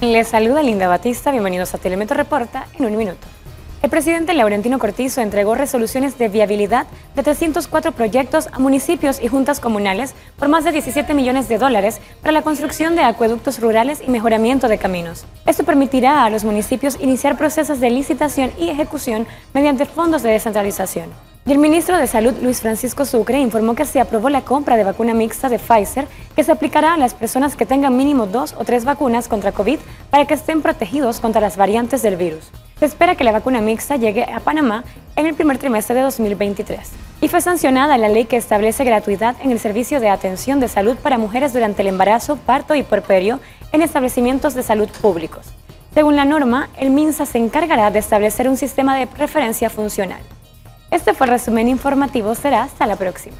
Les saluda Linda Batista, bienvenidos a Telemetro Reporta en un minuto. El presidente Laurentino Cortizo entregó resoluciones de viabilidad de 304 proyectos a municipios y juntas comunales por más de 17 millones de dólares para la construcción de acueductos rurales y mejoramiento de caminos. Esto permitirá a los municipios iniciar procesos de licitación y ejecución mediante fondos de descentralización. Y el ministro de Salud, Luis Francisco Sucre, informó que se aprobó la compra de vacuna mixta de Pfizer que se aplicará a las personas que tengan mínimo dos o tres vacunas contra COVID para que estén protegidos contra las variantes del virus. Se espera que la vacuna mixta llegue a Panamá en el primer trimestre de 2023. Y fue sancionada la ley que establece gratuidad en el servicio de atención de salud para mujeres durante el embarazo, parto y porperio en establecimientos de salud públicos. Según la norma, el MINSA se encargará de establecer un sistema de preferencia funcional. Este fue resumen informativo, será hasta la próxima.